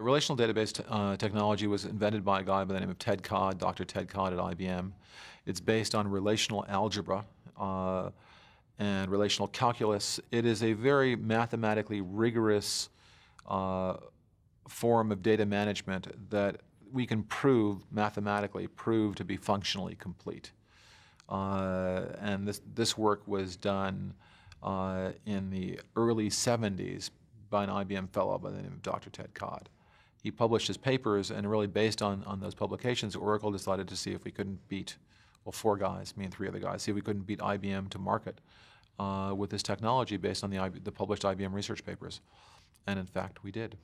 Relational database uh, technology was invented by a guy by the name of Ted Codd, Dr. Ted Codd at IBM. It's based on relational algebra uh, and relational calculus. It is a very mathematically rigorous uh, form of data management that we can prove mathematically prove to be functionally complete. Uh, and this this work was done uh, in the early 70s by an IBM fellow by the name of Dr. Ted Codd he published his papers, and really based on, on those publications, Oracle decided to see if we couldn't beat, well, four guys, me and three other guys, see if we couldn't beat IBM to market uh, with this technology based on the, the published IBM research papers. And in fact, we did.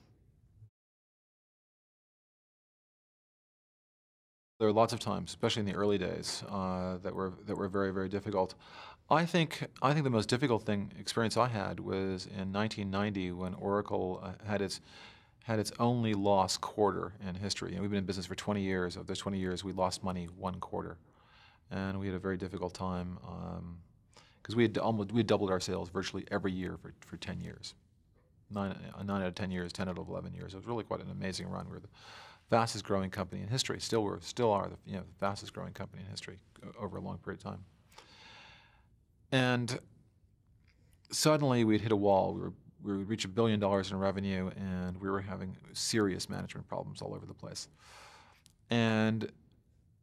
There were lots of times, especially in the early days, uh, that were that were very very difficult. I think I think the most difficult thing experience I had was in 1990 when Oracle uh, had its had its only loss quarter in history. And we've been in business for 20 years. Of those 20 years, we lost money one quarter, and we had a very difficult time because um, we had almost we had doubled our sales virtually every year for, for 10 years. Nine, uh, nine out of 10 years, 10 out of 11 years. It was really quite an amazing run. We were the fastest growing company in history. Still, we're still are the you know, fastest growing company in history over a long period of time. And suddenly we'd hit a wall. We were we would reach a billion dollars in revenue, and we were having serious management problems all over the place. And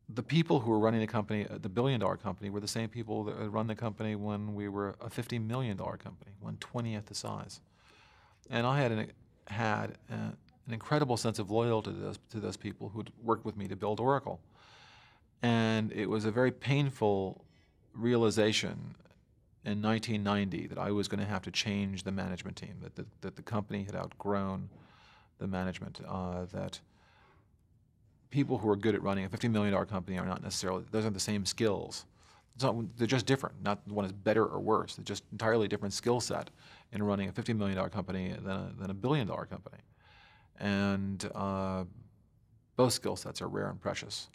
the people who were running the company, uh, the billion dollar company, were the same people that run the company when we were a $50 million company, one twentieth the size. And I had an, had a, an incredible sense of loyalty to those, to those people who worked with me to build Oracle. And it was a very painful realization in 1990 that I was going to have to change the management team, that the, that the company had outgrown the management, uh, that people who are good at running a $50 million company are not necessarily, those are the same skills. Not, they're just different. Not one is better or worse. They're just entirely different skill set in running a $50 million company than a, than a billion dollar company. And uh, both skill sets are rare and precious.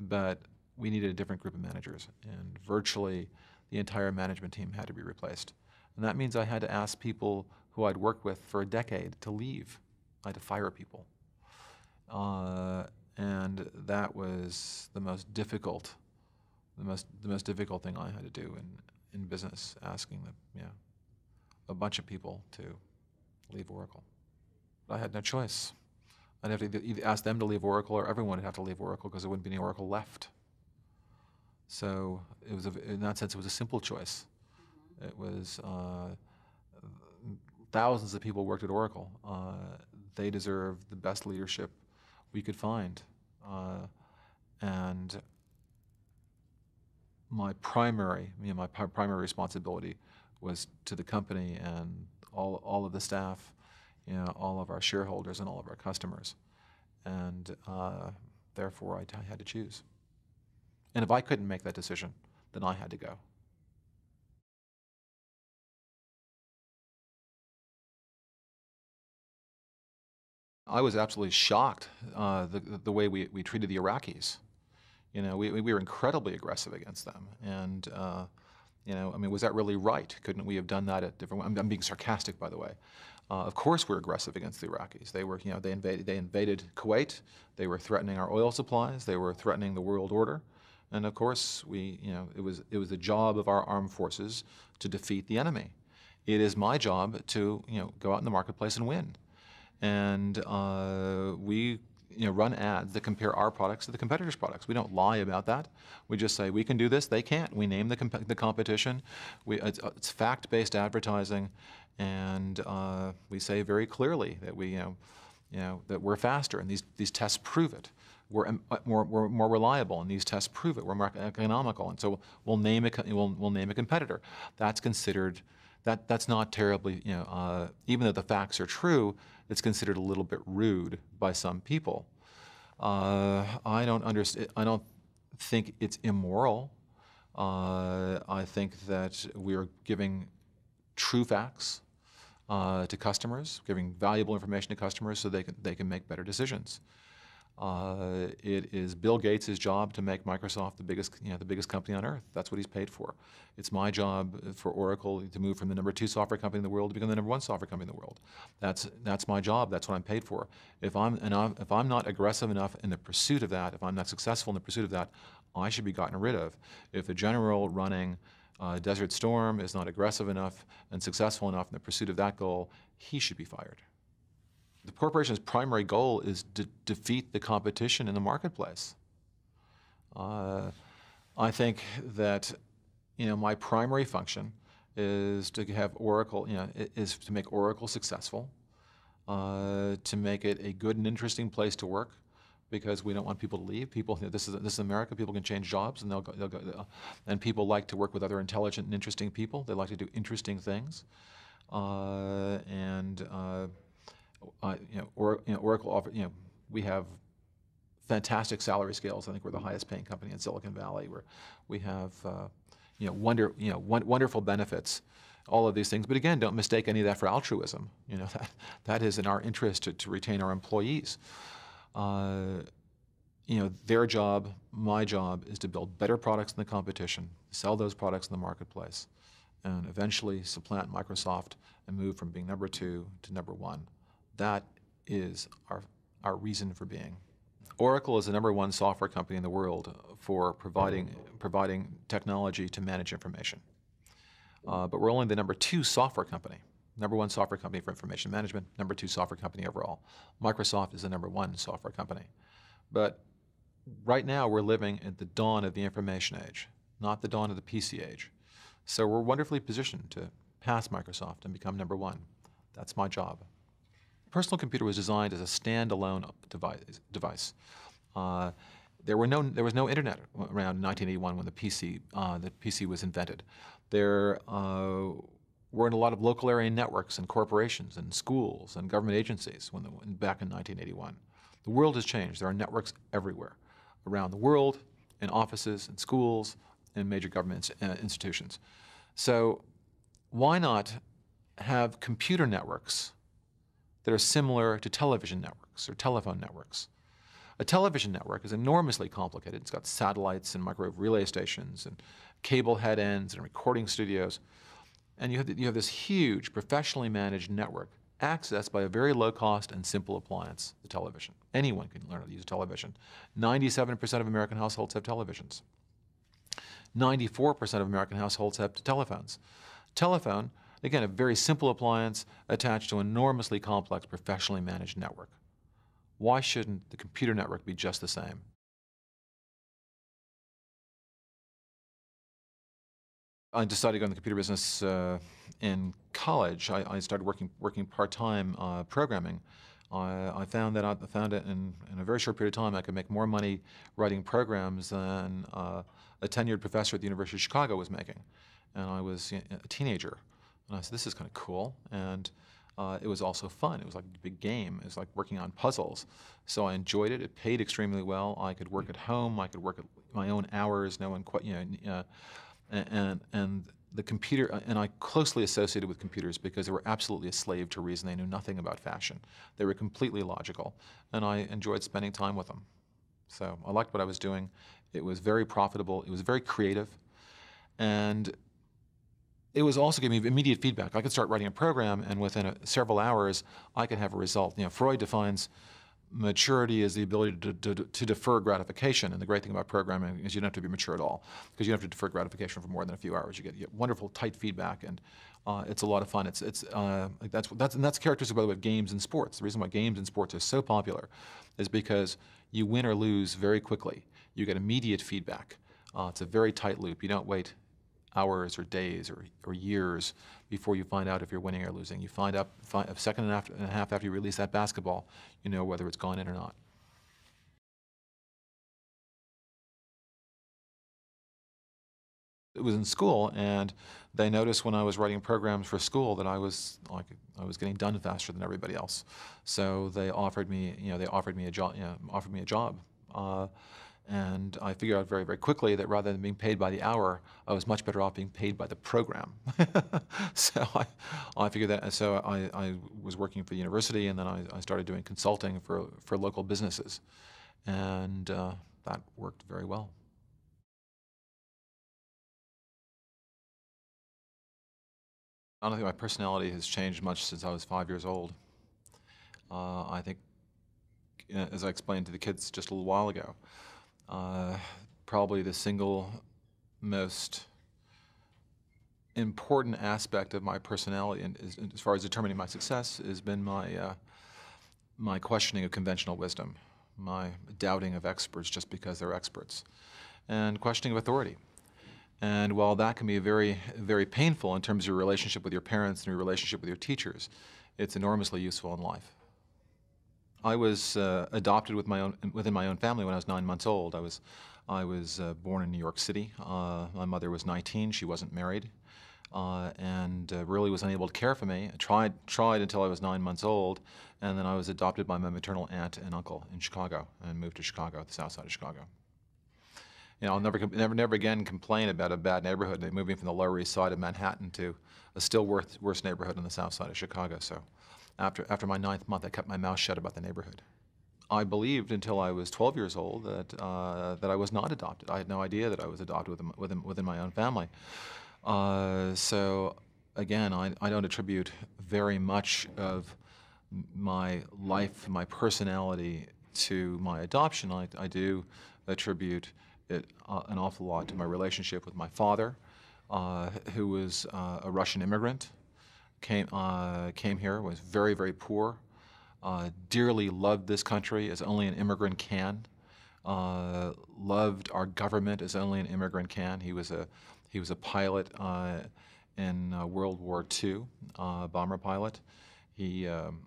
But we needed a different group of managers. And virtually, the entire management team had to be replaced. And that means I had to ask people who I'd worked with for a decade to leave. I had to fire people. Uh, and that was the most difficult, the most, the most difficult thing I had to do in, in business, asking the, yeah, a bunch of people to leave Oracle. But I had no choice. I'd have to either ask them to leave Oracle or everyone would have to leave Oracle because there wouldn't be any Oracle left. So it was a, in that sense, it was a simple choice. Mm-hmm. It was uh, thousands of people worked at Oracle. Uh, they deserve the best leadership we could find, uh, and my primary, you know, my primary responsibility was to the company and all all of the staff, you know, all of our shareholders and all of our customers, and uh, therefore I, had to choose. And if I couldn't make that decision, then I had to go. I was absolutely shocked uh, the, the way we, we treated the Iraqis. You know, we, we were incredibly aggressive against them. And, uh, you know, I mean, was that really right? Couldn't we have done that at different I'm, I'm being sarcastic, by the way. Uh, of course, we're aggressive against the Iraqis. They were, you know, they invaded, they invaded Kuwait. They were threatening our oil supplies. They were threatening the world order. And of course, we, you know, it was, it was the job of our armed forces to defeat the enemy. It is my job to, you know, go out in the marketplace and win. And uh, we, you know, run ads that compare our products to the competitors' products. We don't lie about that. We just say we can do this, they can't. We name the, comp- the competition. We, it's, it's fact-based advertising, and uh, we say very clearly that we, you know, you know, that we're faster, and these, these tests prove it we're, uh, more, we're more reliable, and these tests prove it. We're more economical, and so we'll name a we'll, we'll name a competitor. That's considered that that's not terribly you know uh, even though the facts are true, it's considered a little bit rude by some people. Uh, I don't understand. I don't think it's immoral. Uh, I think that we are giving true facts uh, to customers, giving valuable information to customers so they can they can make better decisions. Uh, it is Bill Gates' job to make Microsoft the biggest, you know, the biggest company on earth. That's what he's paid for. It's my job for Oracle to move from the number two software company in the world to become the number one software company in the world. That's that's my job. That's what I'm paid for. If I'm and I'm, if I'm not aggressive enough in the pursuit of that, if I'm not successful in the pursuit of that, I should be gotten rid of. If the general running uh, Desert Storm is not aggressive enough and successful enough in the pursuit of that goal, he should be fired the corporation's primary goal is to defeat the competition in the marketplace. Uh, I think that you know my primary function is to have Oracle, you know, is to make Oracle successful, uh, to make it a good and interesting place to work, because we don't want people to leave. People, you know, this is this is America. People can change jobs, and they'll go, they'll go, uh, and people like to work with other intelligent and interesting people. They like to do interesting things, uh, and uh, you know, or, you know, Oracle offer, you know, we have fantastic salary scales. I think we're the highest paying company in Silicon Valley. Where we have, uh, you know, wonder, you know, wonderful benefits, all of these things. But again, don't mistake any of that for altruism. You know, that, that is in our interest to, to retain our employees. Uh, you know, their job, my job, is to build better products than the competition, sell those products in the marketplace, and eventually supplant Microsoft and move from being number two to number one. That is our, our reason for being. Oracle is the number one software company in the world for providing, providing technology to manage information. Uh, but we're only the number two software company. Number one software company for information management, number two software company overall. Microsoft is the number one software company. But right now we're living at the dawn of the information age, not the dawn of the PC age. So we're wonderfully positioned to pass Microsoft and become number one. That's my job personal computer was designed as a standalone device. device. Uh, there, were no, there was no internet around 1981 when the PC, uh, the PC was invented. There uh, weren't a lot of local area networks and corporations and schools and government agencies when the, back in 1981. The world has changed. There are networks everywhere around the world, in offices, and schools, and major government uh, institutions. So why not have computer networks that are similar to television networks or telephone networks. A television network is enormously complicated. It's got satellites and microwave relay stations and cable head ends and recording studios. And you have, you have this huge professionally managed network accessed by a very low cost and simple appliance, the television. Anyone can learn how to use a television. 97% of American households have televisions. 94% of American households have telephones. Telephone Again, a very simple appliance attached to an enormously complex professionally managed network. Why shouldn't the computer network be just the same? I decided to go in the computer business uh, in college. I, I, started working working part time uh, programming. I, found that I found it in, in, a very short period of time I could make more money writing programs than uh, a tenured professor at the University of Chicago was making, and I was a teenager. And I said, this is kind of cool. And uh, it was also fun. It was like a big game. It was like working on puzzles. So I enjoyed it. It paid extremely well. I could work at home. I could work at my own hours. No one quite, you know, uh, and and the computer. Uh, and I closely associated with computers because they were absolutely a slave to reason. They knew nothing about fashion. They were completely logical, and I enjoyed spending time with them. So I liked what I was doing. It was very profitable. It was very creative, and it was also giving me immediate feedback. I could start writing a program, and within a, several hours, I could have a result. You know, Freud defines maturity as the ability to, to, to, defer gratification. And the great thing about programming is you don't have to be mature at all because you don't have to defer gratification for more than a few hours. You get, you get wonderful, tight feedback, and uh, it's a lot of fun. It's, it's, uh, that's, that's, and that's characteristic, by the way, of games and sports. The reason why games and sports are so popular is because you win or lose very quickly. You get immediate feedback. Uh, it's a very tight loop. You don't wait hours or days or, or years before you find out if you're winning or losing. You find out find, a second and, a half after you release that basketball, you know whether it's gone in or not. It was in school, and they noticed when I was writing programs for school that I was like I was getting done faster than everybody else. So they offered me, you know, they offered me a job, you know, offered me a job. Uh, and I figured out very, very quickly that rather than being paid by the hour, I was much better off being paid by the program. so I, I figured that. So I, I was working for the university, and then I, I started doing consulting for, for local businesses. and uh, that worked very well. I don't think my personality has changed much since I was five years old. Uh, I think, as I explained to the kids just a little while ago, uh, probably the single most important aspect of my personality, and as, as far as determining my success, has been my uh, my questioning of conventional wisdom, my doubting of experts just because they're experts, and questioning of authority. And while that can be very, very painful in terms of your relationship with your parents and your relationship with your teachers, it's enormously useful in life. I was uh, adopted with my own, within my own family when I was nine months old. I was, I was uh, born in New York City. Uh, my mother was 19. She wasn't married. Uh, and uh, really was unable to care for me. I tried, tried until I was nine months old, and then I was adopted by my maternal aunt and uncle in Chicago and moved to Chicago, the south side of Chicago you know, I'll never, never, never again complain about a bad neighborhood. Moving from the Lower East Side of Manhattan to a still worse, worse neighborhood on the South Side of Chicago. So, after after my ninth month, I kept my mouth shut about the neighborhood. I believed until I was 12 years old that uh, that I was not adopted. I had no idea that I was adopted within within, within my own family. Uh, so, again, I, I don't attribute very much of my life, my personality to my adoption. I, I do attribute it uh, an awful lot to my relationship with my father, uh, who was uh, a Russian immigrant, came, uh, came here, was very, very poor, uh, dearly loved this country as only an immigrant can, uh, loved our government as only an immigrant can. He was a, he was a pilot in World War II, bomber pilot. He, um,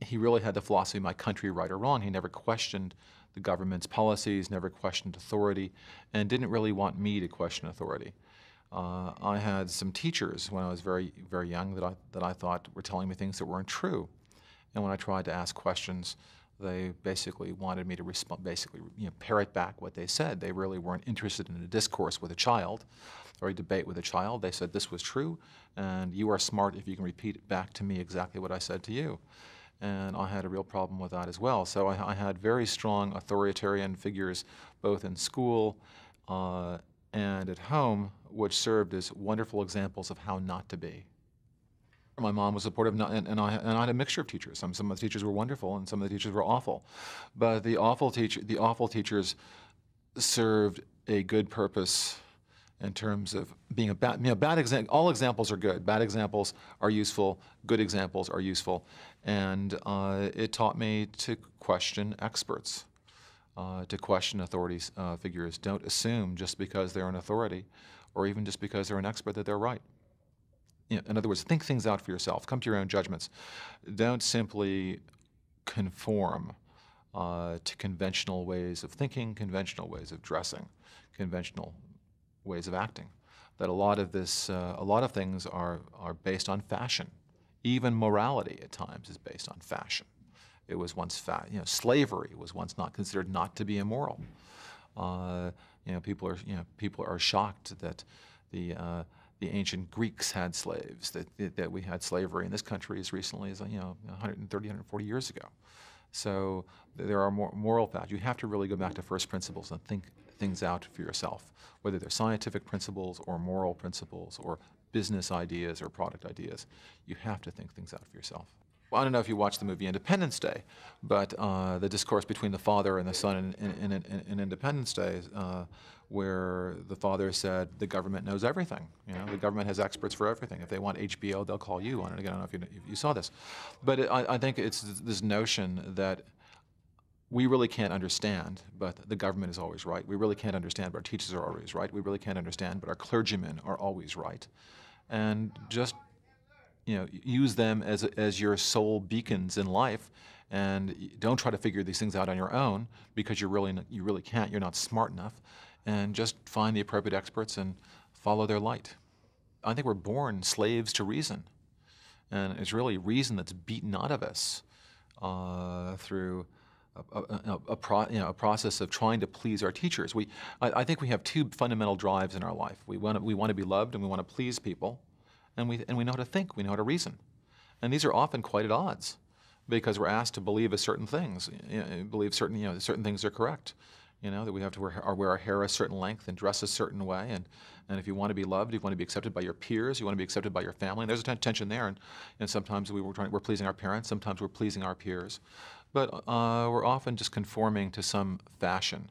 he really had the philosophy, my country right or wrong. He never questioned the government's policies, never questioned authority, and didn't really want me to question authority. Uh, I had some teachers when I was very, very young that I, that I thought were telling me things that weren't true. And when I tried to ask questions, they basically wanted me to respond, basically you know, parrot back what they said. They really weren't interested in a discourse with a child or a debate with a child. They said this was true, and you are smart if you can repeat back to me exactly what I said to you and I had a real problem with that as well. So I, I had very strong authoritarian figures both in school uh, and at home, which served as wonderful examples of how not to be. My mom was supportive, and, and, I, and I had a mixture of teachers. Some, some of the teachers were wonderful, and some of the teachers were awful. But the awful, teach, the awful teachers served a good purpose in terms of being a bad, you know, bad example. All examples are good. Bad examples are useful. Good examples are useful. And uh, it taught me to question experts, uh, to question authorities uh, figures. Don't assume just because they're an authority, or even just because they're an expert that they're right. You know, in other words, think things out for yourself. Come to your own judgments. Don't simply conform uh, to conventional ways of thinking, conventional ways of dressing, conventional ways of acting. That a lot of this, uh, a lot of things are, are based on fashion. Even morality at times is based on fashion. It was once, fa- you know, slavery was once not considered not to be immoral. Uh, you know, people are, you know, people are shocked that the, uh, the ancient Greeks had slaves, that, that we had slavery in this country as recently as, you know, 130, 140 years ago. So there are more moral facts. You have to really go back to first principles and think things out for yourself, whether they're scientific principles or moral principles or business ideas or product ideas. You have to think things out for yourself. I don't know if you watched the movie Independence Day, but uh, the discourse between the father and the son in, in, in, in Independence Day, uh, where the father said the government knows everything. You know, the government has experts for everything. If they want HBO, they'll call you. on don't, I don't know if you, if you saw this, but it, I, I think it's this notion that we really can't understand, but the government is always right. We really can't understand, but our teachers are always right. We really can't understand, but our clergymen are always right. And just you know, use them as, as your sole beacons in life, and don't try to figure these things out on your own because you really you really can't. You're not smart enough, and just find the appropriate experts and follow their light. I think we're born slaves to reason, and it's really reason that's beaten out of us uh, through a, a, a, pro, you know, a, process of trying to please our teachers. We, I, I, think we have two fundamental drives in our life. We want, to, we want to be loved and we want to please people, and we, and we know how to think, we know how to reason. And these are often quite at odds. because we're asked to believe a certain things, you know, believe certain you know certain things are correct. You know that we have to wear, wear our hair a certain length and dress a certain way, and and if you want to be loved, you want to be accepted by your peers, you want to be accepted by your family. And there's a tension there, and, and sometimes we were trying, we're pleasing our parents, sometimes we're pleasing our peers, but uh, we're often just conforming to some fashion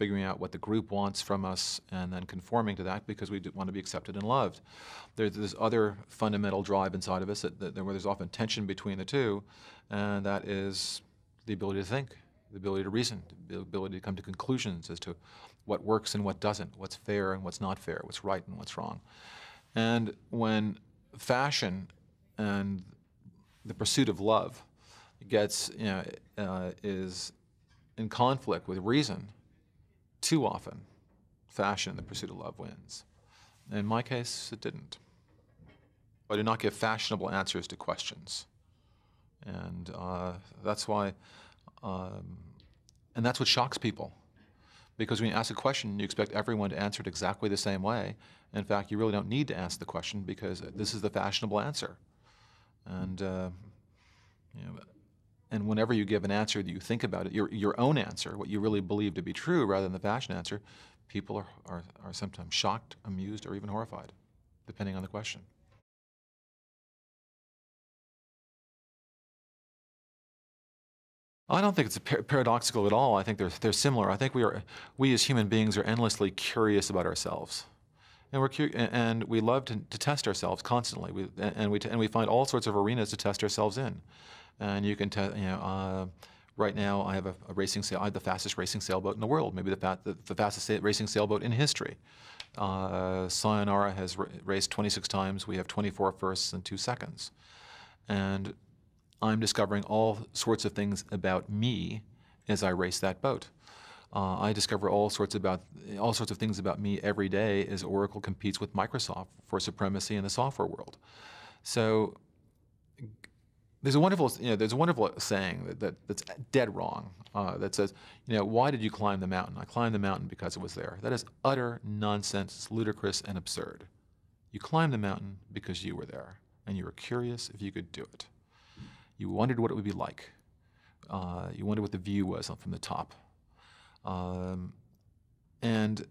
figuring out what the group wants from us, and then conforming to that because we want to be accepted and loved. There's this other fundamental drive inside of us that, that, where there's often tension between the two, and that is the ability to think, the ability to reason, the ability to come to conclusions as to what works and what doesn't, what's fair and what's not fair, what's right and what's wrong. And when fashion and the pursuit of love gets, you know, uh, is in conflict with reason, too often, fashion, the pursuit of love, wins. In my case, it didn't. I did not give fashionable answers to questions. And uh, that's why, um, and that's what shocks people. Because when you ask a question, you expect everyone to answer it exactly the same way. In fact, you really don't need to ask the question because this is the fashionable answer. And uh, you know, and whenever you give an answer that you think about it, your, your own answer, what you really believe to be true rather than the fashion answer, people are, are, are sometimes shocked, amused, or even horrified, depending on the question. I don't think it's par paradoxical at all. I think they're, they're similar. I think we, are, we as human beings are endlessly curious about ourselves. And, we're and we love to, to test ourselves constantly. We, and, we and we find all sorts of arenas to test ourselves in and you can tell, you know, uh, right now I have a, a, racing sail, I have the fastest racing sailboat in the world, maybe the, fa the, the fastest racing sailboat in history. Uh, Sayonara has raced 26 times. We have 24 firsts and two seconds. And I'm discovering all sorts of things about me as I race that boat. Uh, I discover all sorts about all sorts of things about me every day as Oracle competes with Microsoft for supremacy in the software world. So there's a wonderful, you know, there's a wonderful saying that, that that's dead wrong. Uh, that says, you know, why did you climb the mountain? I climbed the mountain because it was there. That is utter nonsense, it's ludicrous, and absurd. You climbed the mountain because you were there, and you were curious if you could do it. You wondered what it would be like. Uh, you wondered what the view was from the top. Um, and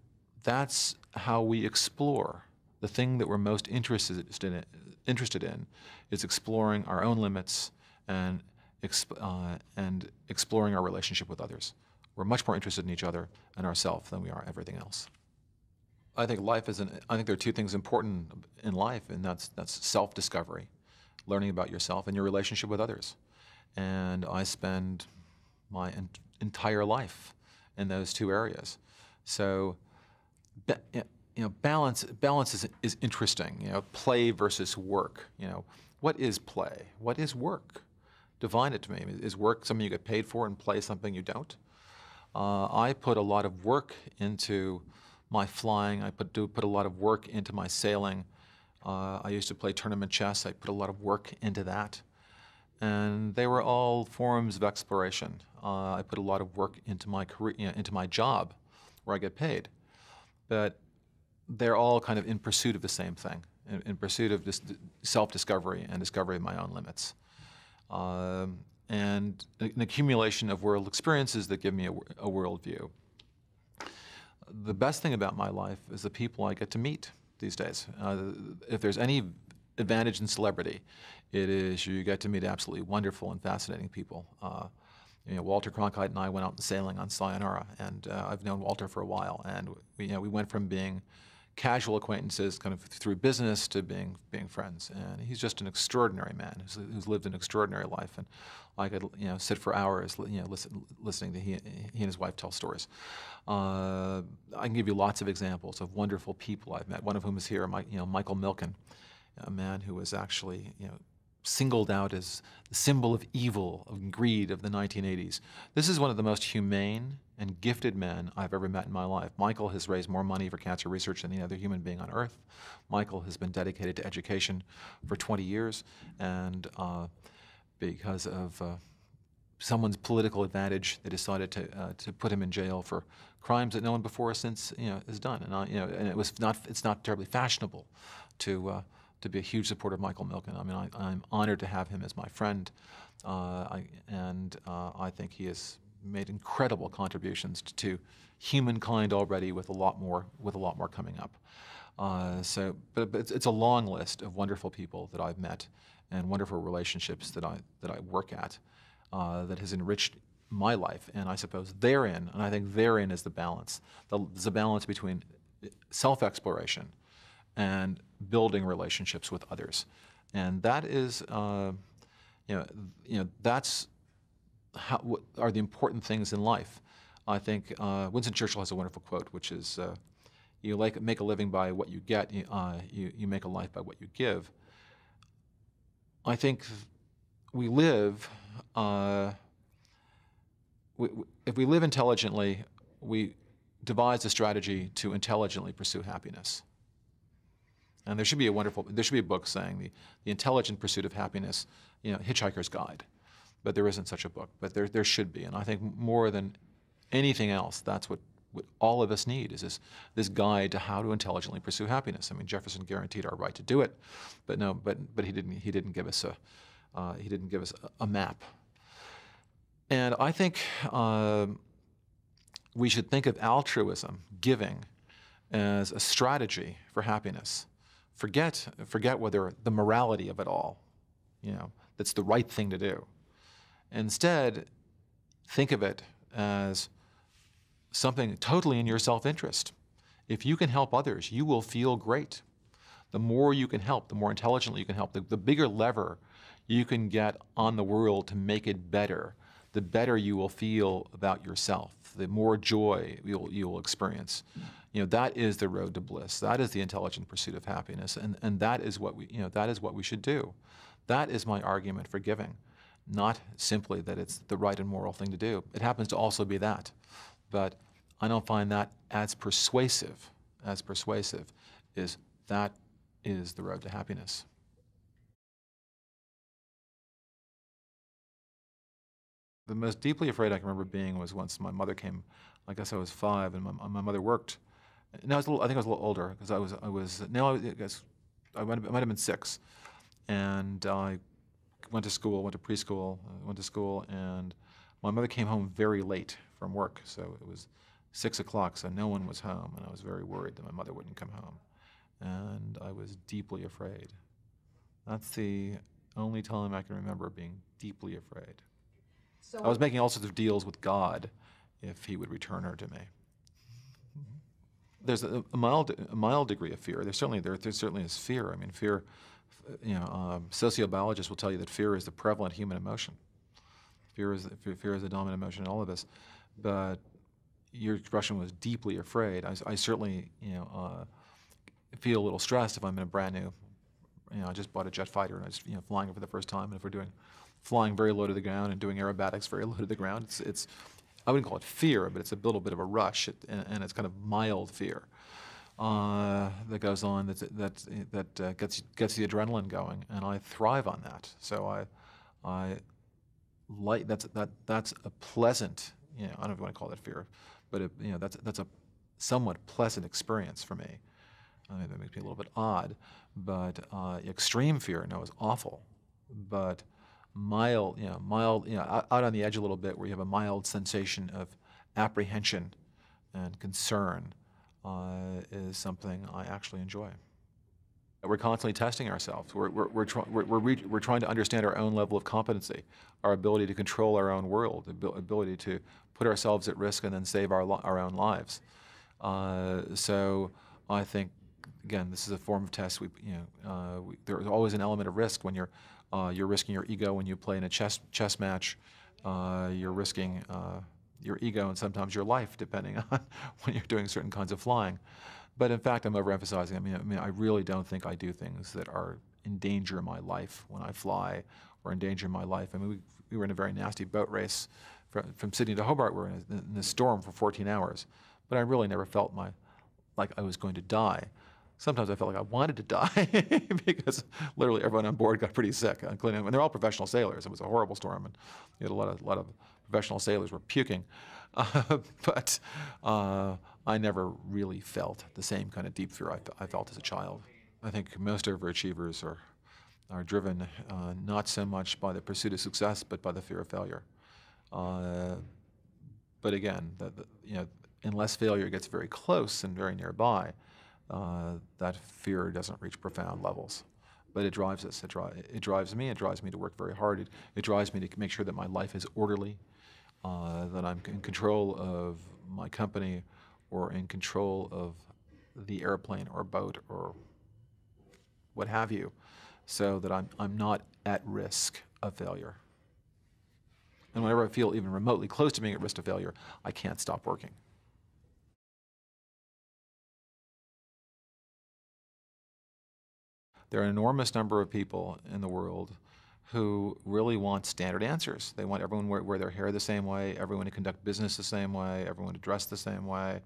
that's how we explore the thing that we're most interested in, interested in is exploring our own limits and, exp uh, and exploring our relationship with others. We're much more interested in each other and ourselves than we are everything else. I think life is an, I think there are two things important in life, and that's, that's self-discovery, learning about yourself and your relationship with others. And I spend my entire life in those two areas. So, you know, balance balance is is interesting. You know, play versus work. You know, what is play? What is work? Define it to me. Is work something you get paid for and play something you don't? Uh, I put a lot of work into my flying. I put do put a lot of work into my sailing. Uh, I used to play tournament chess. I put a lot of work into that, and they were all forms of exploration. Uh, I put a lot of work into my career, you know, into my job, where I get paid. But they're all kind of in pursuit of the same thing, in, in pursuit of this self-discovery and discovery of my own limits. Um, and an accumulation of world experiences that give me a, a worldview. The best thing about my life is the people I get to meet these days. Uh, if there's any advantage in celebrity, it is you get to meet absolutely wonderful and fascinating people. Uh, you know, Walter Cronkite and I went out sailing on Sayonara, and uh, I've known Walter for a while, and we, you know, we went from being casual acquaintances, kind of through business to being being friends. And he's just an extraordinary man who's, who's lived an extraordinary life. And I could you know sit for hours, you know, listen, listening to he, he and his wife tell stories. Uh, I can give you lots of examples of wonderful people I've met. One of whom is here, my, you know, Michael Milken, a man who was actually you know singled out as the symbol of evil, of greed of the 1980s. This is one of the most humane and gifted men I've ever met in my life. Michael has raised more money for cancer research than any other human being on earth. Michael has been dedicated to education for 20 years, and uh, because of uh, someone's political advantage, they decided to uh, to put him in jail for crimes that no one before or since you know has done. And I, you know, and it was not it's not terribly fashionable to uh, to be a huge supporter of Michael Milken. I mean, I, am honored to have him as my friend, Uh, I, and uh, I think he has made incredible contributions to humankind already, with a lot more with a lot more coming up. Uh, so, but, but it's, it's, a long list of wonderful people that I've met and wonderful relationships that I that I work at uh, that has enriched my life. And I suppose therein, and I think therein is the balance. The, a balance between self-exploration and building relationships with others, and that is, uh, you know, you know, that's how, what are the important things in life. I think uh, Winston Churchill has a wonderful quote, which is, uh, "You like make a living by what you get. You, uh, you, you make a life by what you give." I think we live. Uh, we, if we live intelligently, we devise a strategy to intelligently pursue happiness. And there should be a wonderful, there should be a book saying the, the intelligent pursuit of happiness, you know, Hitchhiker's Guide. But there isn't such a book, but there, there should be. And I think more than anything else, that's what, what all of us need is this, this guide to how to intelligently pursue happiness. I mean, Jefferson guaranteed our right to do it, but no, but, but he, didn't, he didn't give us a, uh, he didn't give us a, a map. And I think uh, we should think of altruism, giving, as a strategy for happiness. Forget, forget whether the morality of it all, you know, that's the right thing to do. Instead, think of it as something totally in your self-interest. If you can help others, you will feel great. The more you can help, the more intelligently you can help, the, the bigger lever you can get on the world to make it better, the better you will feel about yourself, the more joy you'll, you will experience. You know, that is the road to bliss. That is the intelligent pursuit of happiness. And, and that is what we, you know, that is what we should do. That is my argument for giving. Not simply that it's the right and moral thing to do. It happens to also be that. But I don't find that as persuasive, as persuasive, is that is the road to happiness. The most deeply afraid I can remember being was once my mother came. I guess I was five, and my, my mother worked. Now I was a little. I think I was a little older because I was. I was. Now I guess I might have, I might have been six, and I went to school. Went to preschool. Uh, went to school, and my mother came home very late from work. So it was six o'clock. So no one was home, and I was very worried that my mother wouldn't come home, and I was deeply afraid. That's the only time I can remember being deeply afraid. So I was making all sorts of deals with God if he would return her to me. There's a, a mild, a mild degree of fear. There's certainly there, there certainly is fear. I mean, fear. You know, um, sociobiologists will tell you that fear is the prevalent human emotion. Fear is fear is the dominant emotion in all of us. But your expression was deeply afraid. I, I certainly, you know, uh, feel a little stressed if I'm in a brand new, you know, I just bought a jet fighter and I was, you know, flying it for the first time. And if we're doing flying very low to the ground and doing aerobatics very low to the ground. It's, it's I wouldn't call it fear, but it's a little bit of a rush, and, and, it's kind of mild fear uh, that goes on that that that uh, gets gets the adrenaline going, and I thrive on that. So I I like that's that that's a pleasant you know I don't know if you want to call that fear, but it, you know that's that's a somewhat pleasant experience for me. That makes me a little bit odd, but uh, extreme fear no is awful, but mild, you know, mild, you know, out, out on the edge a little bit, where you have a mild sensation of apprehension and concern, uh, is something I actually enjoy. We're constantly testing ourselves. We're, we're, we're, we're, we're, we're, trying to understand our own level of competency, our ability to control our own world, the ability to put ourselves at risk and then save our, our own lives. Uh, so I think, again, this is a form of test. We, you know, uh, we, there's always an element of risk when you're uh, you're risking your ego when you play in a chess chess match. Uh, you're risking uh, your ego and sometimes your life, depending on when you're doing certain kinds of flying. But in fact, I'm overemphasizing. I mean, I mean, I really don't think I do things that are endanger my life when I fly or endanger my life. I mean, we, we were in a very nasty boat race from, from Sydney to Hobart. We were in a, in a storm for 14 hours, but I really never felt my like I was going to die sometimes I felt like I wanted to die because literally everyone on board got pretty sick, uh, including, and they're all professional sailors. It was a horrible storm, and you had a lot of, a lot of professional sailors were puking. Uh, but uh, I never really felt the same kind of deep fear I, I, felt as a child. I think most overachievers are are driven uh, not so much by the pursuit of success, but by the fear of failure. Uh, but again, the, the, you know, unless failure gets very close and very nearby, uh, that fear doesn't reach profound levels. But it drives us. It, dri- it, drives me. It drives me to work very hard. It, it drives me to make sure that my life is orderly, uh, that I'm in control of my company or in control of the airplane or boat or what have you, so that I'm, I'm not at risk of failure. And whenever I feel even remotely close to being at risk of failure, I can't stop working. There are an enormous number of people in the world who really want standard answers. They want everyone to wear their hair the same way, everyone to conduct business the same way, everyone to dress the same way,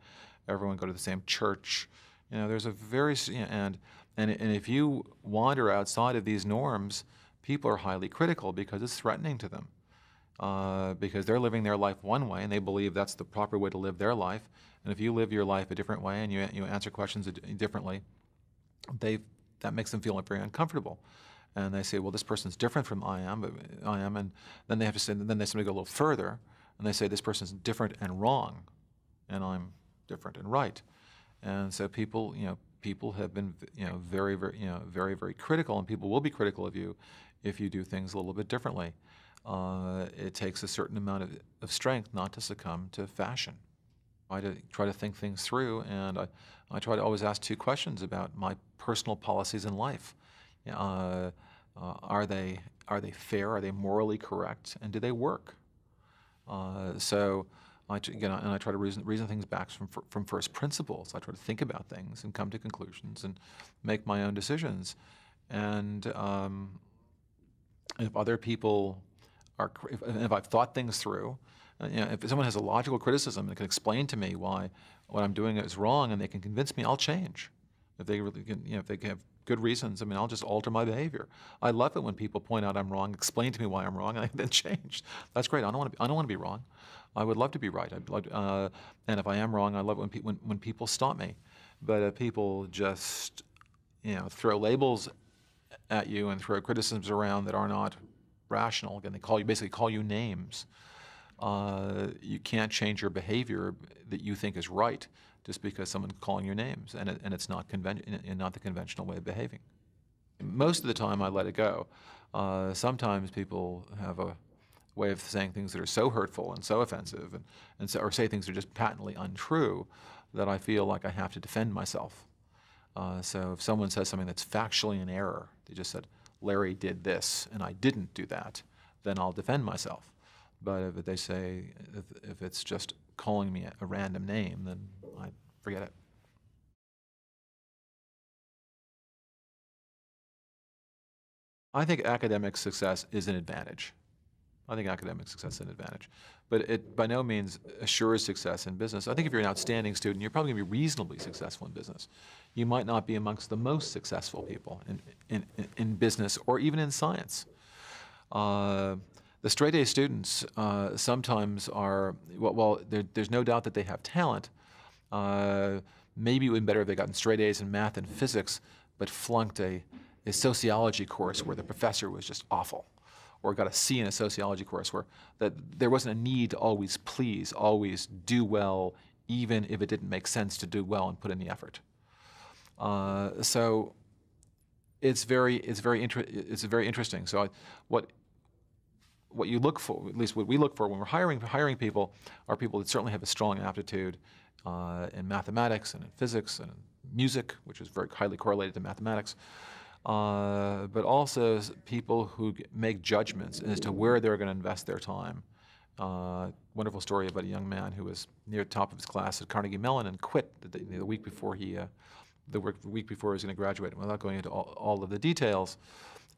everyone go to the same church. You know, there's a very you know, and and and if you wander outside of these norms, people are highly critical because it's threatening to them. Uh, because they're living their life one way and they believe that's the proper way to live their life. And if you live your life a different way and you, you answer questions differently, they that makes them feel very uncomfortable. And they say, well, this person's different from I am, but I am, and then they have to say, then they simply go a little further, and they say this person's different and wrong, and I'm different and right. And so people, you know, people have been, you know, very, very, you know, very, very critical, and people will be critical of you if you do things a little bit differently. Uh, it takes a certain amount of, of strength not to succumb to fashion. I try to think things through, and I, I try to always ask two questions about my personal policies in life. Uh, uh, are they are they fair? Are they morally correct? And do they work? Uh, so I again, and I try to reason, reason things back from from first principles. I try to think about things and come to conclusions and make my own decisions. And um, if other people are, if, if I've thought things through, uh, you know, if someone has a logical criticism and can explain to me why what I'm doing is wrong, and they can convince me, I'll change. If they really can, you know, if they have good reasons, I mean, I'll just alter my behavior. I love it when people point out I'm wrong, explain to me why I'm wrong, and I then change. That's great. I don't want to. Be, I don't want to be wrong. I would love to be right. I'd uh, and if I am wrong, I love it when, pe- when, when people stop me. But if people just, you know, throw labels at you and throw criticisms around that are not rational, and they call you basically call you names uh, you can't change your behavior that you think is right just because someone's calling your names, and, it, and it's not, conven- not the conventional way of behaving. Most of the time, I let it go. Uh, sometimes people have a way of saying things that are so hurtful and so offensive, and, and so, or say things that are just patently untrue, that I feel like I have to defend myself. Uh, so if someone says something that's factually in error, they just said, Larry did this and I didn't do that, then I'll defend myself. But if they say, if, if it's just calling me a, random name, then forget it. I think academic success is an advantage. I think academic success is an advantage. But it by no means assures success in business. I think if you're an outstanding student, you're probably going to be reasonably successful in business. You might not be amongst the most successful people in, in, in business or even in science. Uh, the straight A students uh, sometimes are, well, well there, there's no doubt that they have talent. Uh, maybe it would be better if they gotten straight A's in math and physics, but flunked a, a sociology course where the professor was just awful, or got a C in a sociology course where that there wasn't a need to always please, always do well, even if it didn't make sense to do well and put in the effort. Uh, so it's very, it's very, it's very interesting. So I, what what you look for, at least what we look for when we're hiring hiring people, are people that certainly have a strong aptitude uh, in mathematics and in physics and in music, which is very highly correlated to mathematics. Uh, but also people who make judgments as to where they're going to invest their time. Uh, wonderful story about a young man who was near the top of his class at Carnegie Mellon and quit the, the week before he, uh, the week before he was going to graduate. Without going into all, all of the details,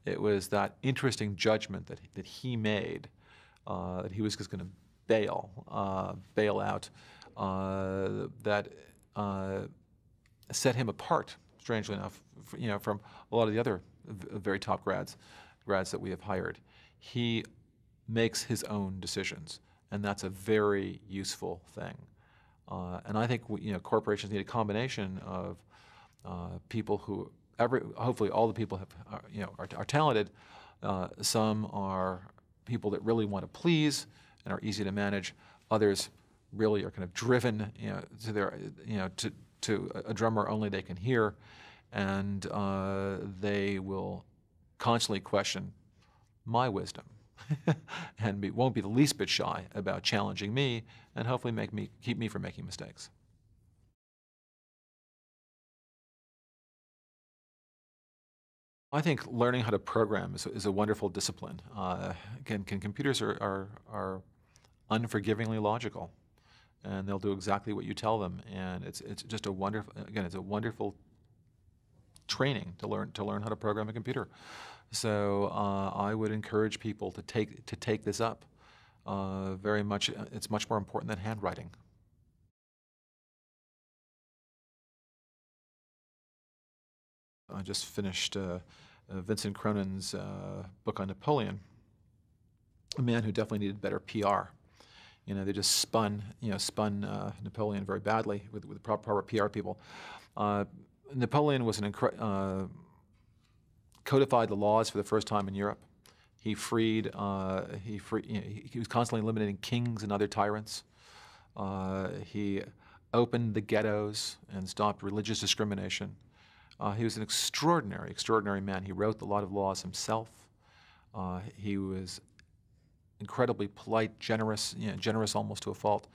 it was that interesting judgment that, that he made uh, that he was just going to bail, uh, bail out, that uh, set him apart, strangely enough, you know, from a lot of the other very top grads, grads that we have hired. He makes his own decisions, and that's a very useful thing. Uh, and I think we, you know corporations need a combination of uh, people who every, hopefully all the people have, are, you know, are, are talented. Uh, some are people that really want to please and are easy to manage. Others really are kind of driven, you know, to their, you know, to, to a drummer only they can hear, and uh, they will constantly question my wisdom and be, won't be the least bit shy about challenging me and hopefully make me keep me from making mistakes. I think learning how to program is, is a wonderful discipline. Uh, again, can, computers are, are, are unforgivingly logical, and they'll do exactly what you tell them. And it's, it's just a wonderful, again, it's a wonderful training to learn to learn how to program a computer. So uh, I would encourage people to take to take this up. Uh, very much, it's much more important than handwriting. I just finished uh, uh Vincent Cronin's uh, book on Napoleon. A man who definitely needed better PR. You know, they just spun, you know, spun uh, Napoleon very badly with, with proper, PR people. Napoleon was an incredible codified the laws for the first time in Europe. He freed, uh, he, free, you know, he, was constantly eliminating kings and other tyrants. Uh, he opened the ghettos and stopped religious discrimination. Uh, he was an extraordinary, extraordinary man. He wrote a lot of laws himself. Uh, he was incredibly polite, generous, you know, generous almost to a fault.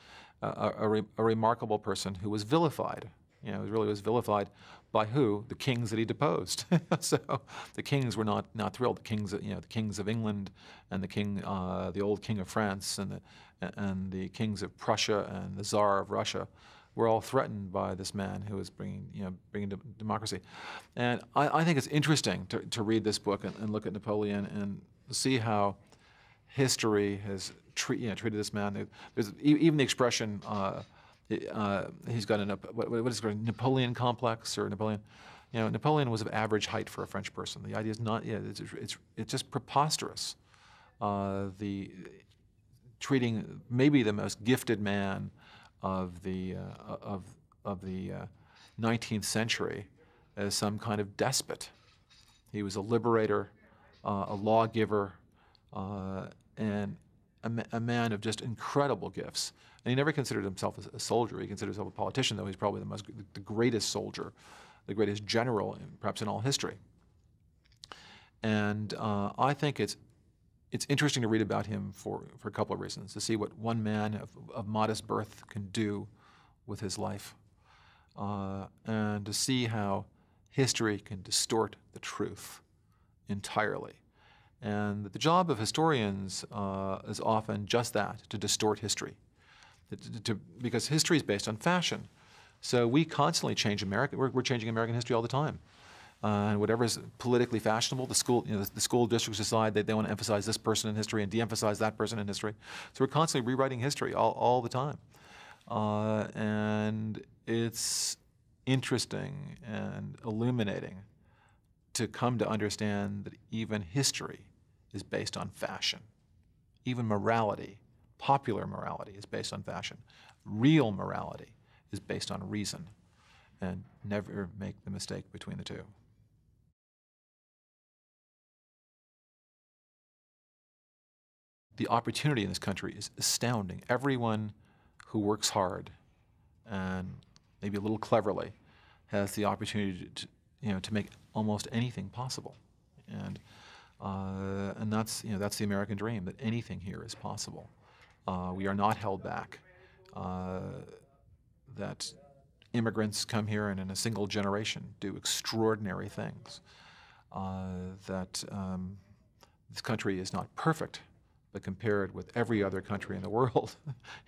Uh, a, a, re a, remarkable person who was vilified. You know, really was vilified by who? The kings that he deposed. so the kings were not, not thrilled. The kings, you know, the kings of England and the king, uh, the old king of France and the, and the kings of Prussia and the Tsar of Russia were all threatened by this man who was bringing, you know, bringing de democracy. And I, I, think it's interesting to, to read this book and, and, look at Napoleon and see how history has treat, you know, treated this man. There's even the expression, uh, uh, he's got a what, what is it, Napoleon complex or Napoleon. You know, Napoleon was of average height for a French person. The idea is not, yeah, it's, it's, it's just preposterous. Uh, the treating maybe the most gifted man of the uh, of of the 19th uh, century as some kind of despot. He was a liberator, uh, a lawgiver, and a, a man of just incredible gifts. And he never considered himself a, soldier. He considered himself a politician, though he's probably the most, the greatest soldier, the greatest general, in, perhaps in all history. And uh, I think it's it's interesting to read about him for, for a couple of reasons. To see what one man of, of modest birth can do with his life, uh, and to see how history can distort the truth entirely. And the job of historians uh, is often just that, to distort history to, to, because history is based on fashion. So we constantly change America. We're, we're changing American history all the time. Uh, and whatever is politically fashionable, the school, you know, the, the, school districts decide that they want to emphasize this person in history and de-emphasize that person in history. So we're constantly rewriting history all, all the time. Uh, and it's interesting and illuminating to come to understand that even history is based on fashion. Even morality Popular morality is based on fashion. Real morality is based on reason. And never make the mistake between the two. The opportunity in this country is astounding. Everyone who works hard and maybe a little cleverly has the opportunity to, you know, to make almost anything possible. And, uh, and that's, you know, that's the American dream, that anything here is possible. Uh, we are not held back. Uh, that immigrants come here and in a single generation do extraordinary things. Uh, that um, this country is not perfect, but compared with every other country in the world,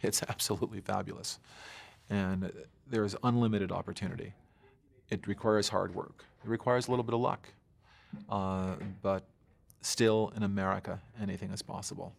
it's absolutely fabulous. And there is unlimited opportunity. It requires hard work. It requires a little bit of luck. Uh, but still, in America, anything is possible.